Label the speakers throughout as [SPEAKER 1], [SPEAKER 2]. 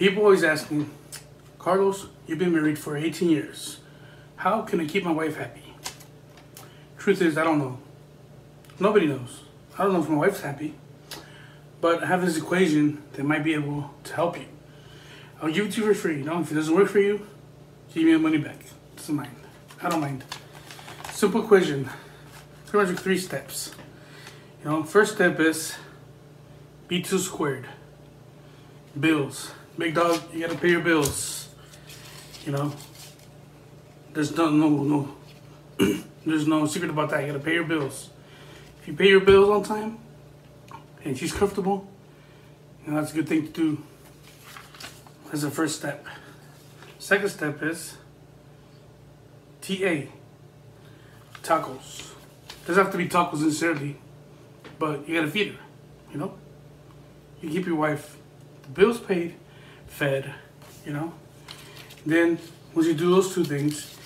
[SPEAKER 1] People always ask me, Carlos, you've been married for 18 years. How can I keep my wife happy? Truth is, I don't know. Nobody knows. I don't know if my wife's happy. But I have this equation that might be able to help you. I'll give it to you for free. You know, if it doesn't work for you, give me the money back. It's mine. I don't mind. Simple equation. Pretty much three steps. You know, first step is B2 squared. Bills. Big dog, you gotta pay your bills. You know, there's no no no there's no secret about that. You gotta pay your bills. If you pay your bills on time and she's comfortable, you know, that's a good thing to do as a first step. Second step is TA. Tacos. Doesn't have to be tacos necessarily, but you gotta feed her, you know? You keep your wife the bills paid, fed, you know? Then once you do those two things,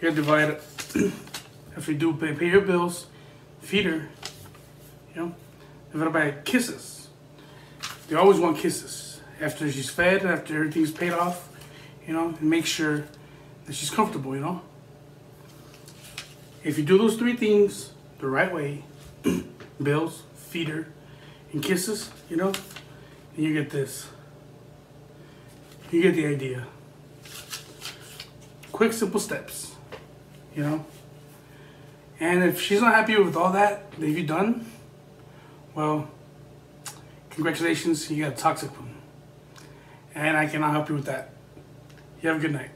[SPEAKER 1] you gotta divide after you do pay, pay your bills, feed her, you know, divided by kisses. They always want kisses. After she's fed, after everything's paid off, you know, and make sure that she's comfortable, you know? If you do those three things the right way, bills, feed her, and kisses, you know, and you get this. You get the idea. Quick, simple steps, you know? And if she's not happy with all that that you've done, well, congratulations, you got a toxic one. And I cannot help you with that. You have a good night.